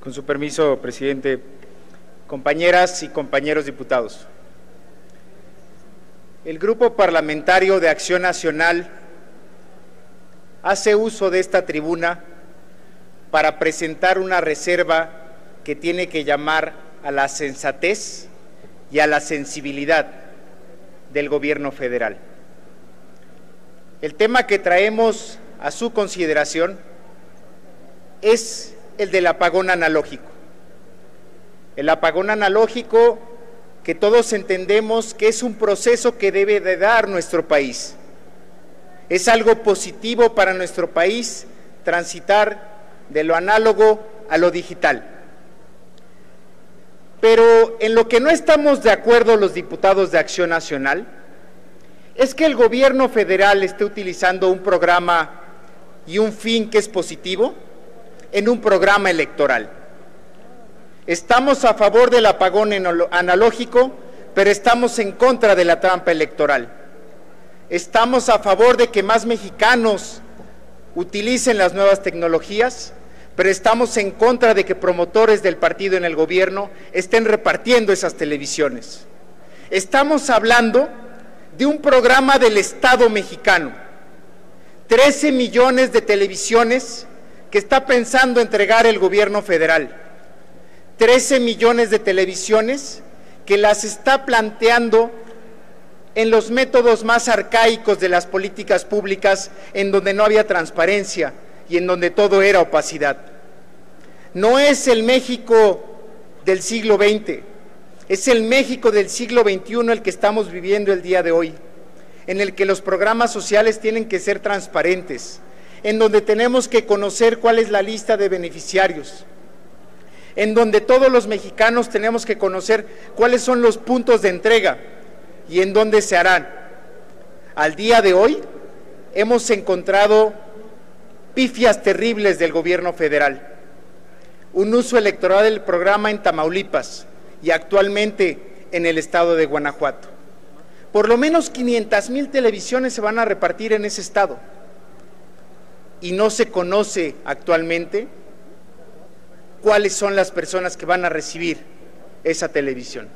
Con su permiso, presidente, compañeras y compañeros diputados. El Grupo Parlamentario de Acción Nacional hace uso de esta tribuna para presentar una reserva que tiene que llamar a la sensatez y a la sensibilidad del gobierno federal. El tema que traemos a su consideración es el del apagón analógico. El apagón analógico que todos entendemos que es un proceso que debe de dar nuestro país. Es algo positivo para nuestro país transitar de lo análogo a lo digital. Pero en lo que no estamos de acuerdo los diputados de Acción Nacional es que el gobierno federal esté utilizando un programa y un fin que es positivo en un programa electoral. Estamos a favor del apagón analógico, pero estamos en contra de la trampa electoral. Estamos a favor de que más mexicanos utilicen las nuevas tecnologías, pero estamos en contra de que promotores del partido en el gobierno estén repartiendo esas televisiones. Estamos hablando de un programa del Estado mexicano, 13 millones de televisiones que está pensando entregar el gobierno federal. 13 millones de televisiones que las está planteando en los métodos más arcaicos de las políticas públicas, en donde no había transparencia y en donde todo era opacidad. No es el México del siglo XX, es el México del siglo XXI el que estamos viviendo el día de hoy, en el que los programas sociales tienen que ser transparentes, en donde tenemos que conocer cuál es la lista de beneficiarios, en donde todos los mexicanos tenemos que conocer cuáles son los puntos de entrega y en dónde se harán. Al día de hoy hemos encontrado pifias terribles del gobierno federal, un uso electoral del programa en Tamaulipas y actualmente en el estado de Guanajuato. Por lo menos 500 mil televisiones se van a repartir en ese estado y no se conoce actualmente cuáles son las personas que van a recibir esa televisión.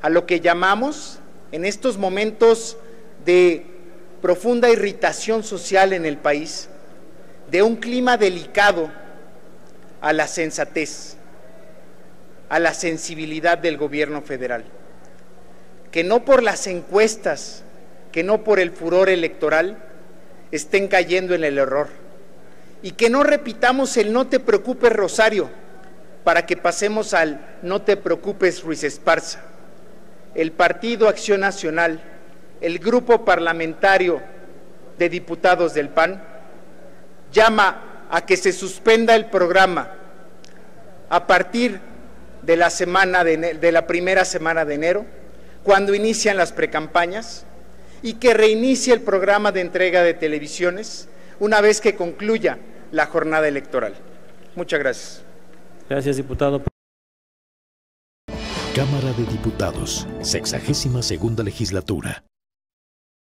A lo que llamamos en estos momentos de profunda irritación social en el país, de un clima delicado a la sensatez, a la sensibilidad del gobierno federal, que no por las encuestas, que no por el furor electoral, estén cayendo en el error. Y que no repitamos el no te preocupes Rosario para que pasemos al no te preocupes Ruiz Esparza. El Partido Acción Nacional, el grupo parlamentario de diputados del PAN, llama a que se suspenda el programa a partir de la semana de, de la primera semana de enero, cuando inician las precampañas y que reinicie el programa de entrega de televisiones una vez que concluya la jornada electoral. Muchas gracias. Gracias, diputado. Cámara de Diputados, sexagésima segunda legislatura.